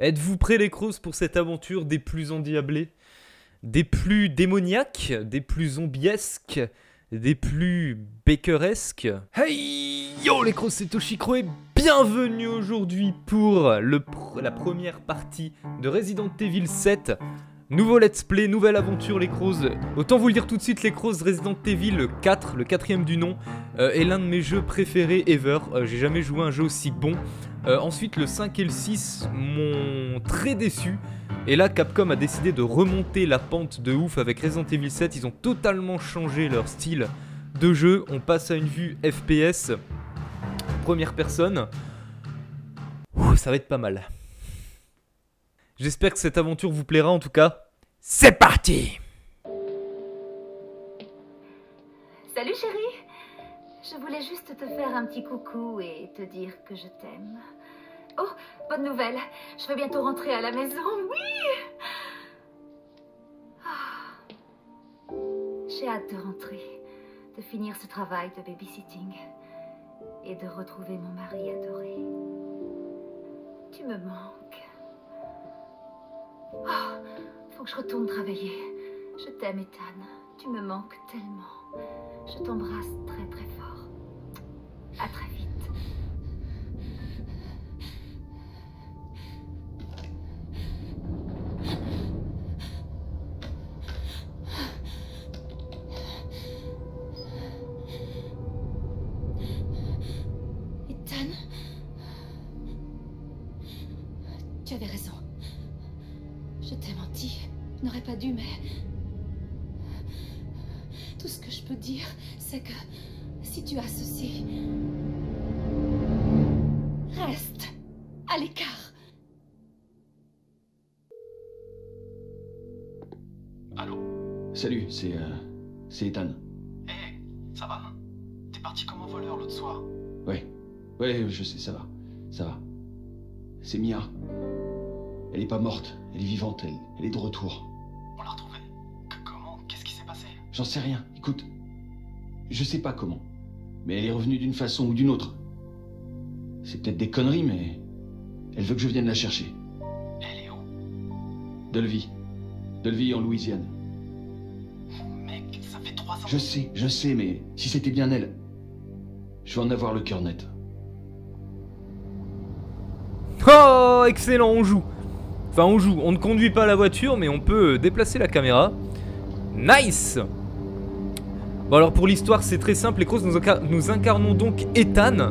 Êtes-vous prêts les cross pour cette aventure des plus endiablés Des plus démoniaques Des plus zombiesques Des plus bakeresques Hey Yo les cross, c'est Toshikro et bienvenue aujourd'hui pour la première partie de Resident Evil 7 Nouveau let's play, nouvelle aventure les crows. Autant vous le dire tout de suite les crows, Resident Evil 4, le quatrième du nom, euh, est l'un de mes jeux préférés ever. Euh, j'ai jamais joué un jeu aussi bon. Euh, ensuite le 5 et le 6 m'ont très déçu. Et là Capcom a décidé de remonter la pente de ouf avec Resident Evil 7. Ils ont totalement changé leur style de jeu. On passe à une vue FPS, première personne. ça va être pas mal. J'espère que cette aventure vous plaira en tout cas. C'est parti Salut chérie Je voulais juste te faire un petit coucou et te dire que je t'aime. Oh, bonne nouvelle Je vais bientôt rentrer à la maison, oui ah. J'ai hâte de rentrer, de finir ce travail de babysitting et de retrouver mon mari adoré. Tu me manques. Oh, faut que je retourne travailler. Je t'aime, Ethan. Tu me manques tellement. Je t'embrasse très très fort. À très vite. Ethan? Tu avais raison. Je t'ai menti. Je n'aurais pas dû, mais... Tout ce que je peux dire, c'est que si tu as ceci... Reste à l'écart. Allô? Salut, c'est... Euh, c'est Ethan. Hé, ça va? T'es parti comme un voleur l'autre soir. Ouais, ouais, je sais, ça va. Ça va. C'est Mia. Elle est pas morte, elle est vivante, elle, elle est de retour. On l'a retrouvée. Que- Comment? Qu'est-ce qui s'est passé? J'en sais rien, écoute. Je sais pas comment. Mais elle est revenue d'une façon ou d'une autre. C'est peut-être des conneries, mais... Elle veut que je vienne la chercher. Elle est où? Delvy. Delvy en Louisiane. Mec, ça fait trois ans. Je sais, je sais, mais si c'était bien elle... Je vais en avoir le cœur net. Oh, excellent, on joue. Enfin, on joue. On ne conduit pas la voiture, mais on peut euh, déplacer la caméra. Nice Bon, alors pour l'histoire, c'est très simple. Les Crows, nous, incar- nous incarnons donc Ethan,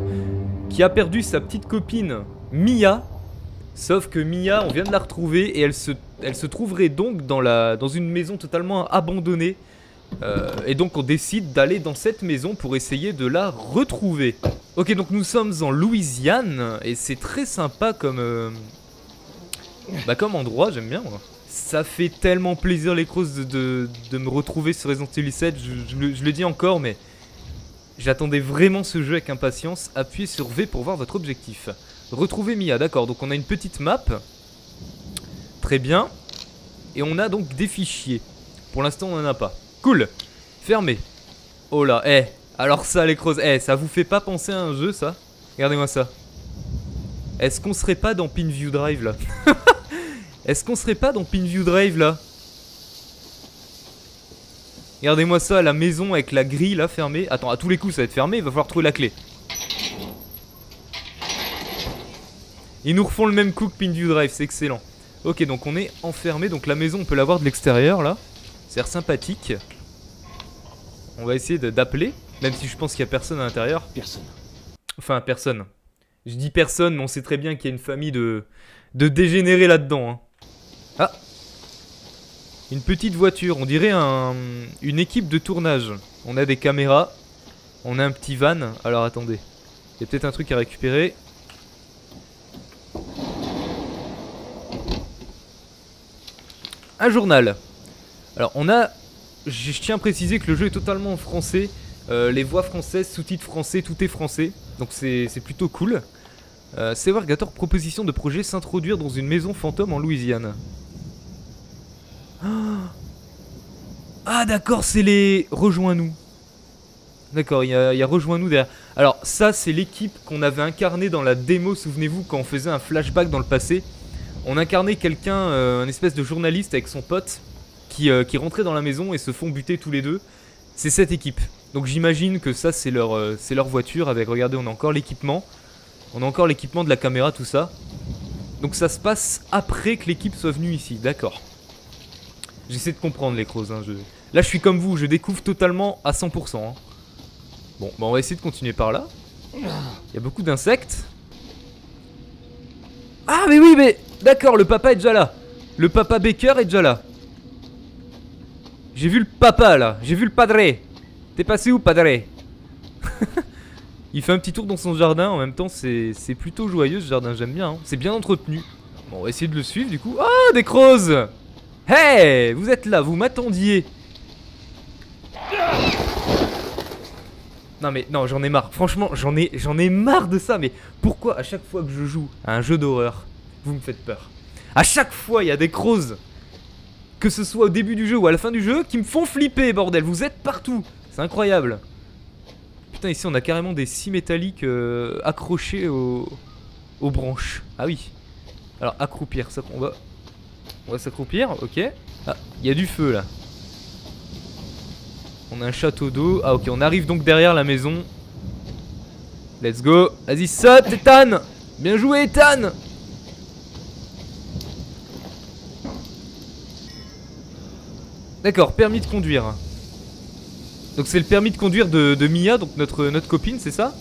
qui a perdu sa petite copine Mia. Sauf que Mia, on vient de la retrouver et elle se, trouverait donc dans une maison totalement abandonnée. Euh, et donc on décide d'aller dans cette maison pour essayer de la retrouver. Ok, donc nous sommes en Louisiane et c'est très sympa comme, euh, bah comme endroit, j'aime bien moi. Ça fait tellement plaisir les crosses de, de, me retrouver sur Resident Evil 7, je, le, dis encore mais j'attendais vraiment ce jeu avec impatience. Appuyez sur V pour voir votre objectif. Retrouver Mia, d'accord, donc on a une petite map. Très bien. Et on a donc des fichiers. Pour l'instant on en a pas. Cool Fermé. Oh là, eh Alors ça les crosses, eh ça vous fait pas penser à un jeu ça? Regardez-moi ça. Est-ce qu'on serait pas dans Pinview Drive là? Est-ce qu'on serait pas dans Pinview Drive là? Regardez-moi ça, la maison avec la grille là fermée. Attends, à tous les coups ça va être fermé, il va falloir trouver la clé. Ils nous refont le même coup que Pinview Drive, c'est excellent. Ok, donc on est enfermé, donc la maison on peut la voir de l'extérieur là. C'est l'air sympathique. On va essayer d'appeler, même si je pense qu'il y a personne à l'intérieur. Personne. Enfin, personne. Je dis personne, mais on sait très bien qu'il y a une famille de, de dégénérés là-dedans. hein. Ah Une petite voiture, on dirait un, une équipe de tournage. On a des caméras, on a un petit van. Alors attendez, il y a peut-être un truc à récupérer. Un journal. Alors on a... Je tiens à préciser que le jeu est totalement en français. Euh, les voix françaises, sous-titres français, tout est français. Donc c'est plutôt cool. Euh, Sewargator, proposition de projet s'introduire dans une maison fantôme en Louisiane. Ah, Ah d'accord, c'est les... Rejoins-nous. D'accord, il y a, Rejoins-nous derrière. Alors ça, c'est l'équipe qu'on avait incarnée dans la démo, souvenez-vous, quand on faisait un flashback dans le passé. on incarnait quelqu'un, euh, un espèce de journaliste avec son pote qui, euh, qui rentrait dans la maison et se font buter tous les deux. C'est cette équipe. Donc j'imagine que ça c'est leur, euh, c'est leur voiture avec, regardez, on a encore l'équipement. On a encore l'équipement de la caméra, tout ça. Donc ça se passe après que l'équipe soit venue ici, d'accord. J'essaie de comprendre les crozes. Hein, je... Là je suis comme vous, je découvre totalement à 100%. hein. Bon, bah on va essayer de continuer par là. Il y a beaucoup d'insectes. Ah mais oui mais d'accord le papa est déjà là Le papa Baker est déjà là J'ai vu le papa là J'ai vu le padre T'es passé où padre? Il fait un petit tour dans son jardin en même temps c'est plutôt joyeux ce jardin j'aime bien hein. C'est bien entretenu Bon on va essayer de le suivre du coup Ah des crozes Hey Vous êtes là vous m'attendiez non mais non j'en ai marre. Franchement j'en ai j'en ai marre de ça mais pourquoi à chaque fois que je joue à un jeu d'horreur vous me faites peur? À chaque fois il y a des crozes que ce soit au début du jeu ou à la fin du jeu qui me font flipper bordel. Vous êtes partout. C'est incroyable. Putain ici on a carrément des scies métalliques euh, accrochés aux, aux branches. Ah oui. Alors accroupir ça on va on va s'accroupir ok. Ah il y a du feu là on a un château d'eau. Ah ok, on arrive donc derrière la maison. Let's go. Vas-y, saute Ethan Bien joué Ethan D'accord, permis de conduire. Donc c'est le permis de conduire de, Mia, donc notre, notre copine, c'est ça?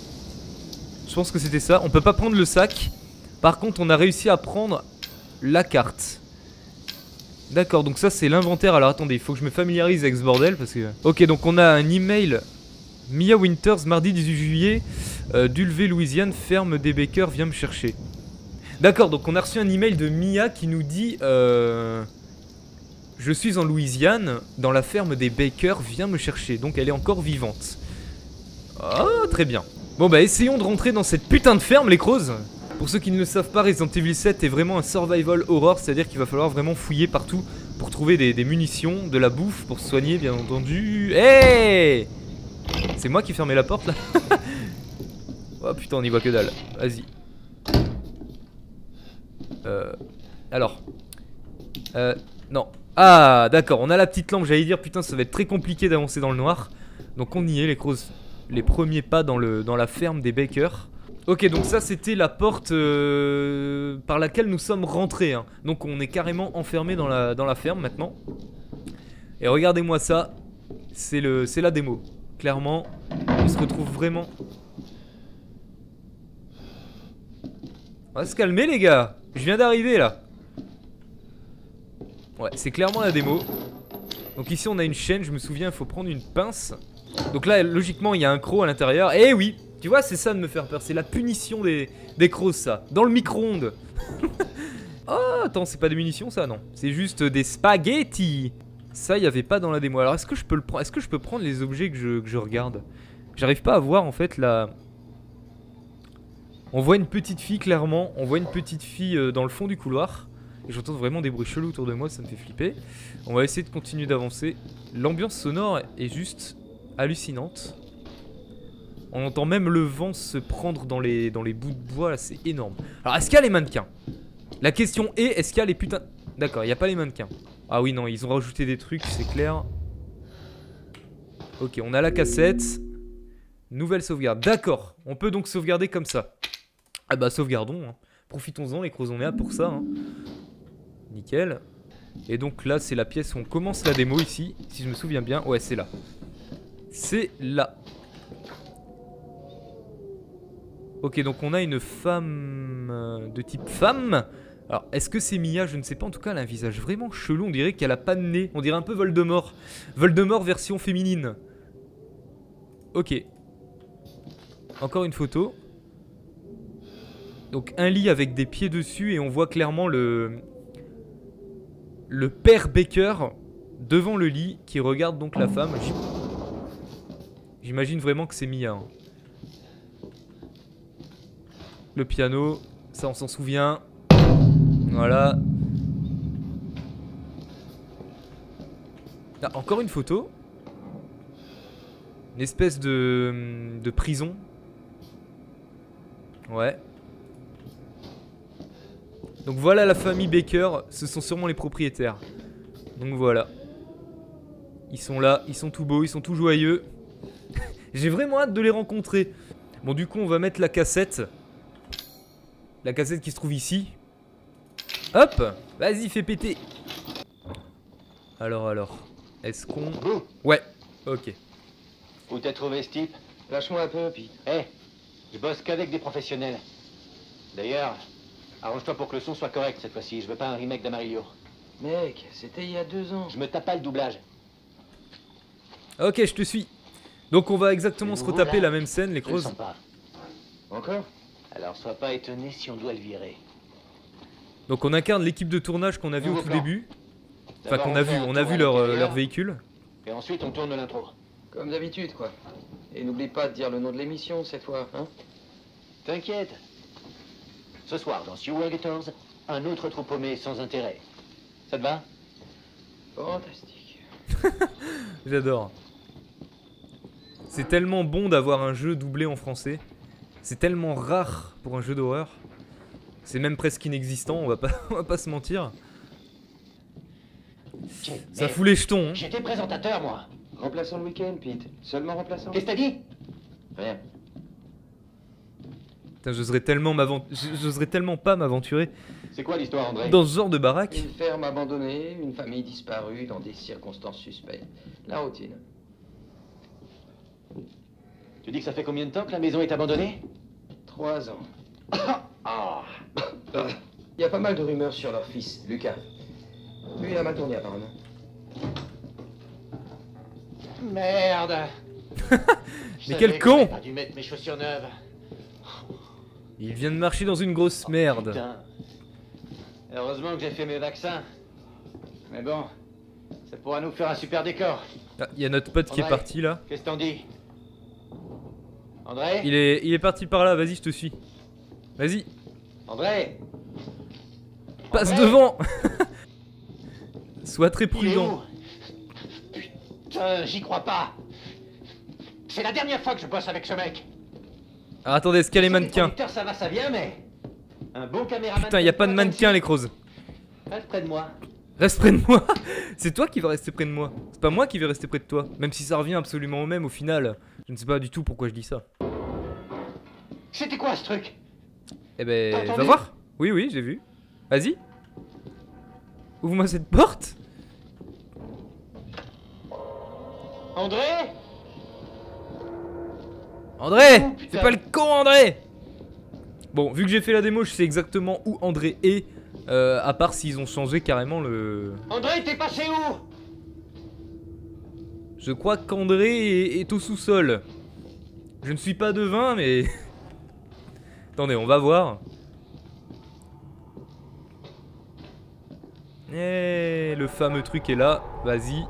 Je pense que c'était ça. On peut pas prendre le sac. Par contre, on a réussi à prendre la carte. D'accord, donc ça c'est l'inventaire. Alors attendez, il faut que je me familiarise avec ce bordel parce que. Ok, donc on a un email. Mia Winters, mardi 18 juillet, euh, Louisiane, ferme des Baker, viens me chercher. D'accord, donc on a reçu un email de Mia qui nous dit euh, Je suis en Louisiane, dans la ferme des Baker, viens me chercher. Donc elle est encore vivante. Ah, très bien. Bon bah essayons de rentrer dans cette putain de ferme, les crozes. Pour ceux qui ne le savent pas, Resident Evil 7 est vraiment un survival horror, c'est-à-dire qu'il va falloir vraiment fouiller partout pour trouver des, munitions, de la bouffe, pour se soigner bien entendu. Hey C'est moi qui fermais la porte là Oh putain, on y voit que dalle. Vas-y. Euh... Alors. Euh... Non. Ah, d'accord, on a la petite lampe, j'allais dire, putain, ça va être très compliqué d'avancer dans le noir. Donc on y est, les. Les premiers pas dans, dans la ferme des Baker. Ok, donc ça c'était la porte euh, par laquelle nous sommes rentrés. hein. Donc on est carrément enfermé dans la, dans la ferme maintenant. Et regardez-moi ça, c'est le, c'est la démo. Clairement, on se retrouve vraiment. On va se calmer les gars. Je viens d'arriver là. Ouais, c'est clairement la démo. Donc ici on a une chaîne, je me souviens, il faut prendre une pince. Donc là, logiquement, il y a un croc à l'intérieur. Eh oui, tu vois, c'est ça de me faire peur. C'est la punition des, des ça. Dans le micro-ondes. oh, attends, c'est pas des munitions, ça, non. C'est juste des spaghettis. Ça, il y avait pas dans la démo. Alors, est-ce que je peux prendre Est-ce que je peux prendre les objets que je, que regarde? J'arrive pas à voir, en fait, la... On voit une petite fille, clairement. On voit une petite fille euh, dans le fond du couloir. J'entends vraiment des bruits chelous autour de moi, ça me fait flipper. On va essayer de continuer d'avancer. L'ambiance sonore est juste hallucinante. On entend même le vent se prendre dans les, bouts de bois, c'est énorme. Alors, est-ce qu'il y a les mannequins? La question est, est-ce qu'il y a les putains... D'accord, il n'y a pas les mannequins. Ah oui, non, ils ont rajouté des trucs, c'est clair. Ok, on a la cassette. Nouvelle sauvegarde. D'accord, on peut donc sauvegarder comme ça. Ah bah, sauvegardons. hein. Profitons-en, les est pour ça. hein. Nickel. Et donc là, c'est la pièce où on commence la démo ici. Si je me souviens bien. Ouais, c'est là. C'est là. Ok, donc on a une femme euh, de type femme. Alors, est-ce que c'est Mia? Je ne sais pas. En tout cas, elle a un visage vraiment chelou. On dirait qu'elle a pas de nez. On dirait un peu Voldemort. Voldemort version féminine. Ok. Encore une photo. Donc un lit avec des pieds dessus et on voit clairement le le père Baker devant le lit qui regarde donc la femme. J'im- J'imagine vraiment que c'est Mia. hein. Le piano, ça on s'en souvient. Voilà. Ah, encore une photo. Une espèce de, de prison. Ouais. Donc voilà la famille Baker, ce sont sûrement les propriétaires. Donc voilà. Ils sont là, ils sont tout beaux, ils sont tout joyeux. J'ai vraiment hâte de les rencontrer. Bon du coup on va mettre la cassette. La cassette qui se trouve ici. Hop Vas-y fais péter Alors alors. Est-ce qu'on... Ouais, ok. Où t'as trouvé ce type? Lâche-moi un peu, Pete. Eh, je bosse qu'avec des professionnels. D'ailleurs, arrange-toi pour que le son soit correct cette fois-ci. Je veux pas un remake d'Amarillo. Mec, c'était il y a deux ans. Je me tape pas le doublage. Ok, je te suis. Donc on va exactement se retaper là la même scène, les creuses. Encore? Alors sois pas étonné si on doit le virer. Donc on incarne l'équipe de tournage qu'on a vu au Nouveau tout plan. début. Enfin qu'on a vu, on a vu leur, euh, leur véhicule. Et ensuite on tourne l'intro. Comme d'habitude, quoi. Et n'oublie pas de dire le nom de l'émission cette fois, hein T'inquiète. Ce soir, dans Sewer Gators, un autre trou paumé sans intérêt. Ça te va? Fantastique. J'adore. C'est tellement bon d'avoir un jeu doublé en français. C'est tellement rare pour un jeu d'horreur. C'est même presque inexistant, on va pas, on va pas se mentir. Ça fout les jetons. hein. J'étais présentateur, moi. Remplaçant le week-end, Pete. Seulement remplaçant. Qu'est-ce que t'as dit? Rien. Putain, j'oserais tellement m'aven- j'oserais tellement pas m'aventurer C'est quoi l'histoire, André? dans ce genre de baraque. Une ferme abandonnée, une famille disparue dans des circonstances suspectes. La routine. Tu dis que ça fait combien de temps que la maison est abandonnée? Trois ans. Ah Il y a pas mal de rumeurs sur leur fils, Lucas. Lui, il a mal tourné apparemment. Merde Mais quel con pas dû mettre mes chaussures neuves. Il vient de marcher dans une grosse merde. Putain. Heureusement que j'ai fait mes vaccins. Mais bon, ça pourra nous faire un super décor. Ah, Il y a notre pote qui est parti là. Qu'est-ce que t'en dis? André Il est, il est parti par là, vas-y, je te suis. Vas-y, André passe André devant Sois très prudent. Putain, j'y crois pas. C'est la dernière fois que je bosse avec ce mec. Ah, attendez, est-ce qu'il y a les mannequins? ça va, ça vient, mais... Un bon caméraman... Putain, y a pas de mannequins, les crozes. Près de moi. Reste près de moi C'est toi qui vas rester près de moi. C'est pas moi qui vais rester près de toi. Même si ça revient absolument au même au final. Je ne sais pas du tout pourquoi je dis ça. C'était quoi ce truc? Eh ben, va voir. Oui, oui, j'ai vu. Vas-y. Ouvre-moi cette porte. André? André Oh. Fais pas le con, André Bon, vu que j'ai fait la démo, je sais exactement où André est. euh, à part s'ils ont changé carrément le... André, t'es passé où? Je crois qu'André est, est au sous-sol. Je ne suis pas devin, mais... Attendez, on va voir. Eh, le fameux truc est là. Vas-y.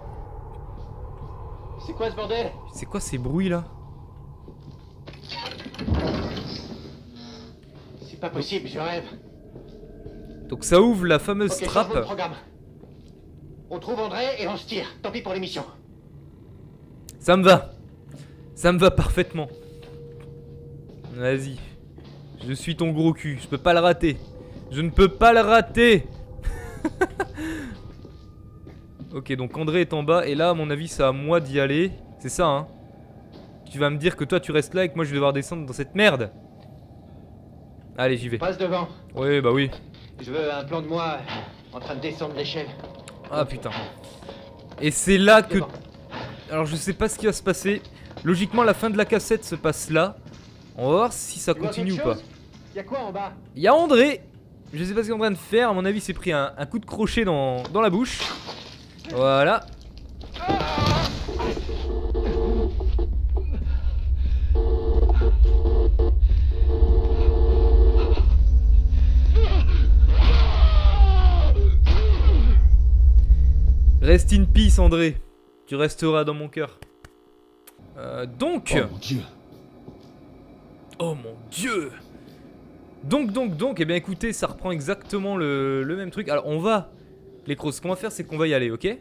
C'est quoi ce bordel? C'est quoi ces bruits là? C'est pas possible, je rêve. Donc ça ouvre la fameuse trappe. programme. On trouve André et on se tire. Tant pis pour l'émission. Ça me va. Ça me va parfaitement. Vas-y. Je suis ton gros cul. Je peux pas le rater. Je ne peux pas le rater. ok, donc André est en bas. Et là, à mon avis, c'est à moi d'y aller. C'est ça, hein. Tu vas me dire que toi, tu restes là et que moi, je vais devoir descendre dans cette merde. Allez, j'y vais. Passe devant. Oui, bah oui. Je veux un plan de moi en train de descendre l'échelle. Ah putain. Et c'est là que... Alors je sais pas ce qui va se passer. Logiquement la fin de la cassette se passe là. On va voir si ça continue ou pas. chose? Y a quoi en bas? Il y a André. Je sais pas ce qu'il est en train de faire. À mon avis, il s'est pris un, un coup de crochet dans, dans la bouche. Voilà. Reste in peace, André. Tu resteras dans mon cœur. Euh, donc. Oh mon dieu. Oh mon dieu Donc, donc, donc, eh bien écoutez, ça reprend exactement le, le même truc. Alors, on va, les crocs, ce qu'on va faire, c'est qu'on va y aller, ok?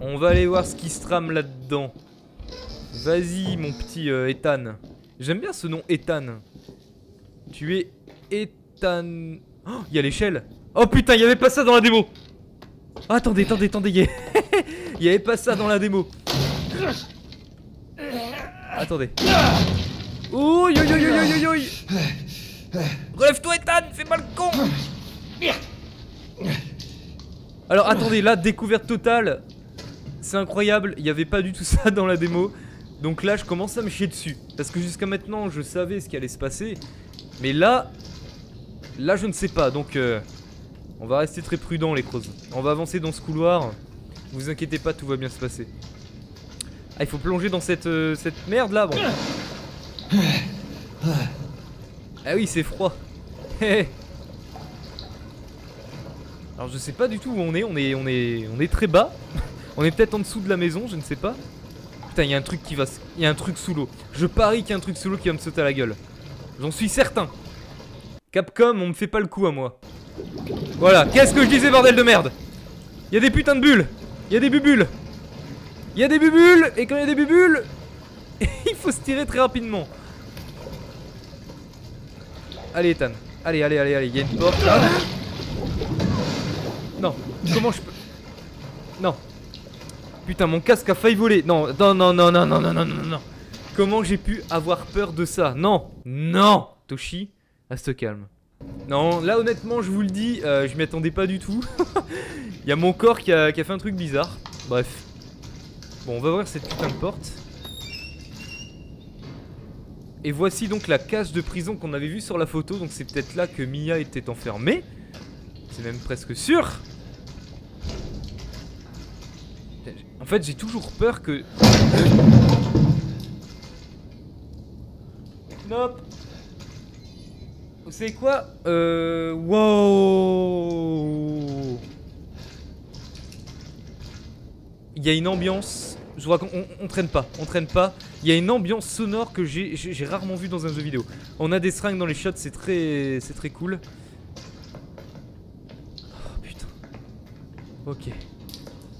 On va aller voir ce qui se trame là-dedans. Vas-y, mon petit euh, Ethan. J'aime bien ce nom, Ethan. Tu es Ethan. Oh, il y a l'échelle. Oh putain, il y avait pas ça dans la démo. Oh, attendez, attendez, attendez. Il y y avait pas ça dans la démo. Attendez. Ouh, yo yo yo yo yo yo. Relève-toi, Ethan, fais pas le con. Alors attendez, là, découverte totale. C'est incroyable, il n'y avait pas du tout ça dans la démo. Donc là, je commence à me chier dessus. Parce que jusqu'à maintenant, je savais ce qui allait se passer. Mais là, là, je ne sais pas. Donc, euh, on va rester très prudent, les crozes. On va avancer dans ce couloir. Vous inquiétez pas, tout va bien se passer. Ah, il faut plonger dans cette, euh, merde là. Ah oui, c'est froid. Hé. Alors je sais pas du tout où on est, on est on est très bas. on est peut-être en dessous de la maison, je ne sais pas. Putain, il y a un truc qui va il y a un truc sous l'eau. Je parie qu'il y a un truc sous l'eau qui va me sauter à la gueule. J'en suis certain. Capcom, on me fait pas le coup à moi. Voilà, qu'est-ce que je disais bordel de merde? Il y a des putains de bulles. Il y a des bubules. Il y a des bubules et quand il y a des bubules, il faut se tirer très rapidement. Allez Ethan, allez allez allez allez, il y a une porte. Non, comment je peux? Non. Putain, mon casque a failli voler. Non, non, non, non, non, non, non, non, non, non. Comment j'ai pu avoir peur de ça? Non, non. Toshi, reste calme. Non, là honnêtement, je vous le dis, euh, je m'y attendais pas du tout. Il y a mon corps qui a, qui a fait un truc bizarre. Bref. Bon, on va ouvrir cette putain de porte. Et voici donc la cage de prison qu'on avait vue sur la photo. Donc c'est peut-être là que Mia était enfermée. C'est même presque sûr. En fait, j'ai toujours peur que. Nope. Vous savez quoi Euh. Wow. Il y a une ambiance. Je vous raconte, on, traîne pas, on traîne pas. Il y a une ambiance sonore que j'ai rarement vue dans un jeu vidéo. On a des seringues dans les shots, c'est très, c'est très cool. Oh putain. Ok.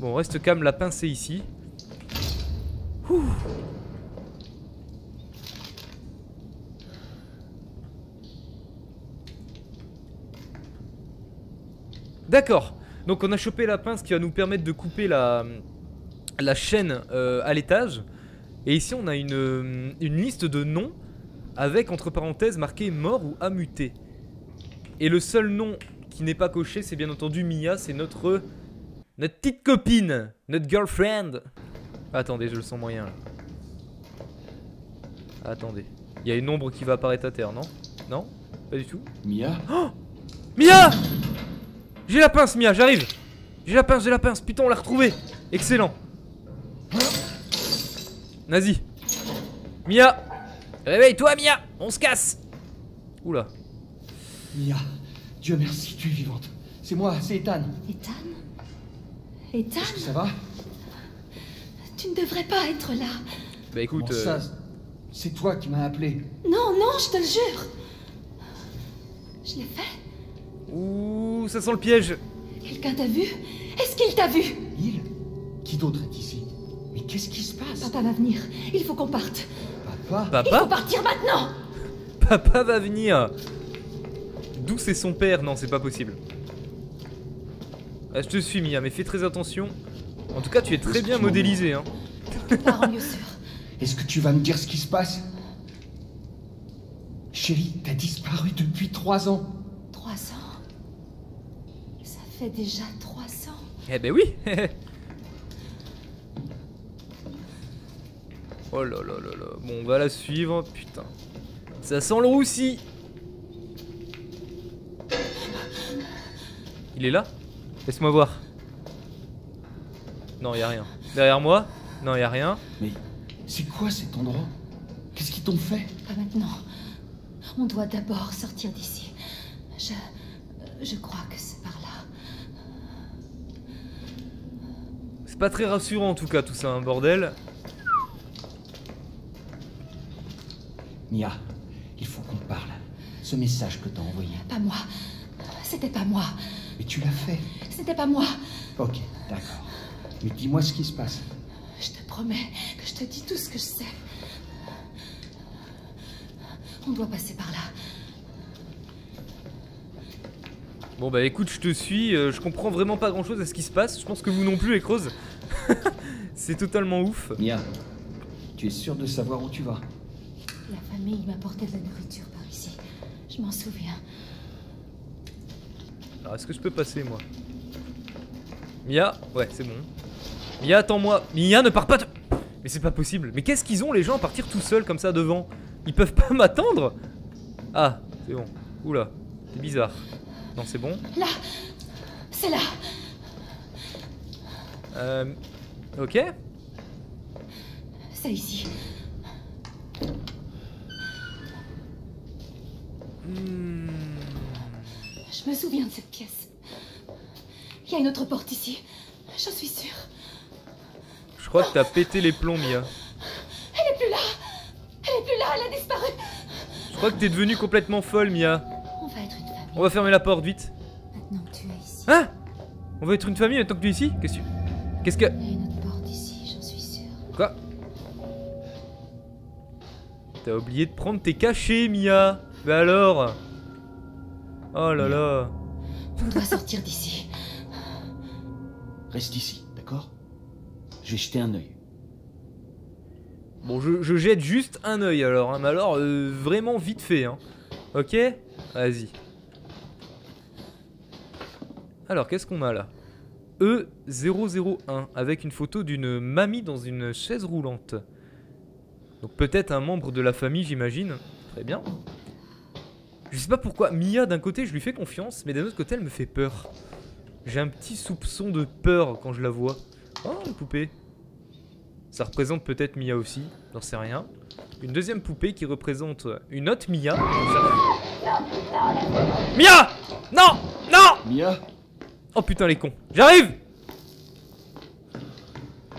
Bon, on reste calme, la pince est ici. Ouh. D'accord. Donc on a chopé la pince qui va nous permettre de couper la, la chaîne euh, à l'étage. Et ici on a une, euh, une liste de noms avec entre parenthèses marqué mort ou amuté. Et le seul nom qui n'est pas coché c'est bien entendu Mia, c'est notre, notre petite copine, notre girlfriend. Attendez, je le sens moyen là. Attendez. Il y a une ombre qui va apparaître à terre, non? Non? Pas du tout? Mia? Mia J'ai la pince, Mia, j'arrive J'ai la pince, j'ai la pince, putain, on l'a retrouvée Excellent Vas-y Mia Réveille-toi, Mia On se casse Oula. Mia, Dieu merci, tu es vivante. C'est moi, c'est Ethan. Ethan? Ethan? Que ça va? Tu ne devrais pas être là. Bah écoute... Euh, ça C'est toi qui m'as appelé. Non, non, je te le jure. Je l'ai fait. Ouh, ça sent le piège. Quelqu'un t'a vu? Est-ce qu'il t'a vu? Il? Qui d'autre est ici? Mais qu'est-ce qui se passe? Papa va venir. Il faut qu'on parte. Papa? Il faut Papa partir maintenant! Papa va venir. D'où c'est son père? Non, c'est pas possible. Ah, je te suis, Mia, mais fais très attention. En tout cas, tu es très bien modélisé, hein. Est-ce que tu vas me dire ce qui se passe? Chérie, t'as disparu depuis trois ans. Fait déjà trois ans. Eh ben oui Oh là là là là. Bon, on va la suivre, putain. Ça sent le roussi Il est là? Laisse-moi voir. Non, y a rien. Derrière moi? Non, y a rien. Mais c'est quoi cet endroit? Qu'est-ce qu'ils t'ont fait? Pas maintenant. On doit d'abord sortir d'ici. Je. Je crois que c'est par là. C'est pas très rassurant en tout cas, tout ça, un bordel. Mia, il faut qu'on parle. Ce message que t'as envoyé. Pas moi. C'était pas moi. Mais tu l'as fait. C'était pas moi. Ok, d'accord. Mais dis-moi ce qui se passe. Je te promets que je te dis tout ce que je sais. On doit passer par là. Bon bah écoute, je te suis, euh, je comprends vraiment pas grand chose à ce qui se passe. Je pense que vous non plus, les creuses. C'est totalement ouf. Mia, tu es sûr de savoir où tu vas? La famille m'apportait de la nourriture par ici. Je m'en souviens. Alors est-ce que je peux passer moi? Mia? Ouais, c'est bon. Mia, attends-moi. Mia, ne pars pas. te- Mais c'est pas possible. Mais qu'est-ce qu'ils ont les gens à partir tout seuls comme ça devant? Ils peuvent pas m'attendre? Ah, c'est bon. Oula, c'est bizarre. Non, c'est bon. Là C'est là Euh. Ok. C'est ici. Hmm. Je me souviens de cette pièce. Il y a une autre porte ici. J'en suis sûre. Je crois que t'as pété les plombs, Mia. Elle est plus là Elle est plus là, elle a disparu Je crois que t'es devenue complètement folle, Mia. On va être une famille. On va fermer la porte, vite. Maintenant que tu es ici. Hein? On va être une famille maintenant que tu es ici? Qu'est-ce que. Qu'est-ce que... T'as oublié de prendre tes cachets, Mia Bah alors Oh là là On doit sortir d'ici. Reste ici, d'accord? Je vais jeter un œil. Bon, je, je jette juste un œil alors, hein, mais alors, euh, vraiment vite fait, hein. Ok? Vas-y. Alors, qu'est-ce qu'on a là? E001, avec une photo d'une mamie dans une chaise roulante. Donc peut-être un membre de la famille, j'imagine. Très bien. Je sais pas pourquoi, Mia d'un côté je lui fais confiance, mais d'un autre côté elle me fait peur. J'ai un petit soupçon de peur quand je la vois. Oh, une poupée. Ça représente peut-être Mia aussi, j'en sais rien. Une deuxième poupée qui représente une autre Mia. Mia Non Non Mia? Oh putain les cons. J'arrive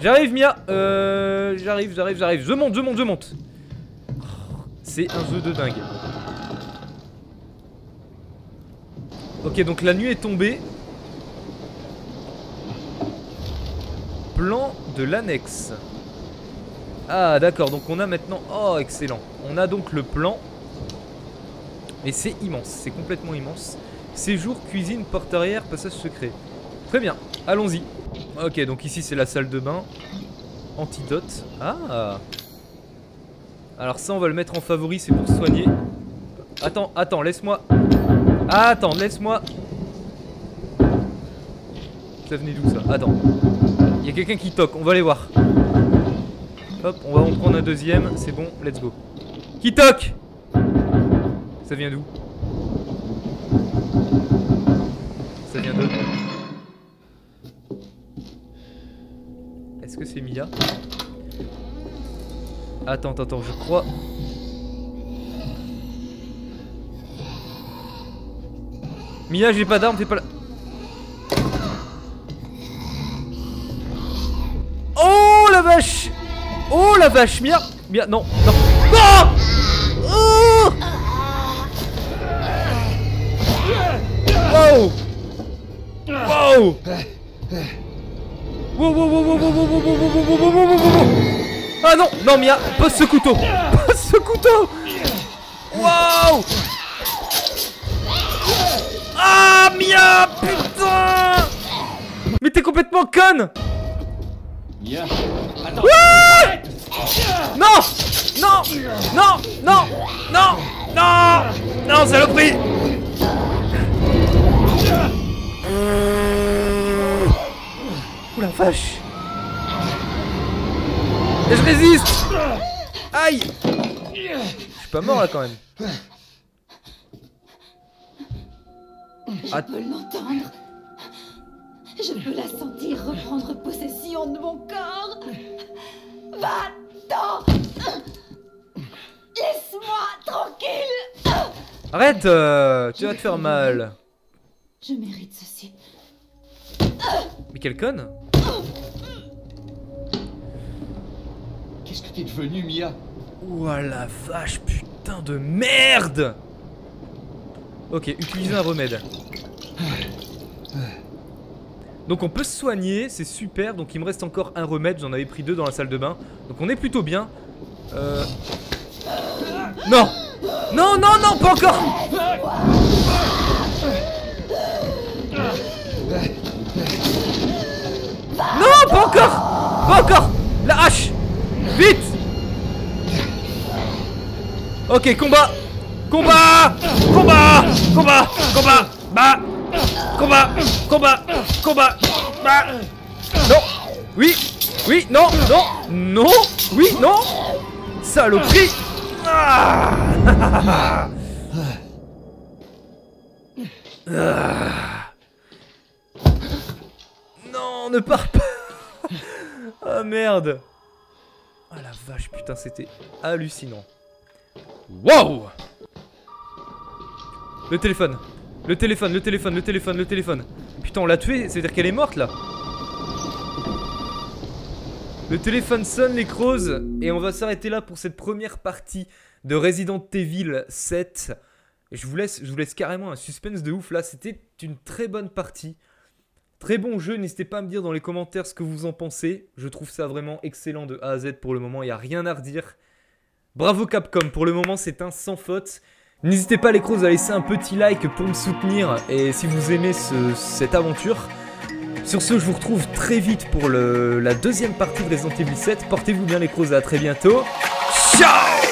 J'arrive Mia Euh... J'arrive, j'arrive, j'arrive. Je monte, je monte, je monte. C'est un jeu de dingue. Ok, donc la nuit est tombée. Plan de l'annexe. Ah d'accord, donc on a maintenant... Oh excellent. On a donc le plan. Et c'est immense, c'est complètement immense. Séjour, cuisine, porte arrière, passage secret. Très bien, allons-y. Ok, donc ici c'est la salle de bain. Antidote. Ah Alors ça on va le mettre en favori, c'est pour soigner. Attends, attends, laisse-moi. Ah, attends, laisse-moi. Ça venait d'où ça? Attends. Il y a quelqu'un qui toque, on va aller voir. Hop, on va en prendre un deuxième, c'est bon, let's go. Qui toque? Ça vient d'où Ça vient d'où Est-ce que c'est Mia Attends, attends, je crois. Mia, j'ai pas d'arme, fais pas la. Oh la vache Oh la vache, Mia Mia, non, non. Oh Oh Wow Wow ah non Non Mia, pose ce couteau Pose ce couteau Waouh Ah Mia Putain Mais t'es complètement conne Mia Attends ah Non Non Non Non Non Non Non saloperie la vache Et je résiste Aïe Je suis pas mort là quand même. Je peux l'entendre. Je peux la sentir reprendre possession de mon corps. Va-t'en Laisse-moi tranquille Arrête euh, Tu vas te faire mal. Je mérite ceci. Mais quelle conne Qu'est-ce que t'es devenu, Mia? Ouah la vache, putain de merde Ok, utiliser un remède. Donc on peut se soigner, c'est super. Donc il me reste encore un remède, j'en avais pris deux dans la salle de bain. Donc on est plutôt bien. Euh... Non Non, non, non, pas encore Oh, pas encore. Pas encore. La hache. Vite. Ok, combat. Combat. Combat. Combat. Combat. Bah. Combat. Combat. Combat. Bah. Non. Oui. Oui. Non. Non. Non. Oui. Non. Saloperie. Ah. ah. Non, ne pars pas. Ah merde Ah la vache, putain, c'était hallucinant. Wow Le téléphone Le téléphone, le téléphone, le téléphone, le téléphone Putain, on l'a tué, c'est-à-dire qu'elle est morte, là Le téléphone sonne, les crozes, et on va s'arrêter là pour cette première partie de Resident Evil 7. Je vous laisse, je vous laisse carrément un suspense de ouf là. C'était une très bonne partie. Très bon jeu. N'hésitez pas à me dire dans les commentaires ce que vous en pensez. Je trouve ça vraiment excellent de A à Z pour le moment. Il n'y a rien à redire. Bravo Capcom. Pour le moment, c'est un sans faute. N'hésitez pas les crocs à laisser un petit like pour me soutenir et si vous aimez cette aventure. Sur ce, je vous retrouve très vite pour la deuxième partie de Resident Evil 7. Portez-vous bien les crocs à très bientôt. Ciao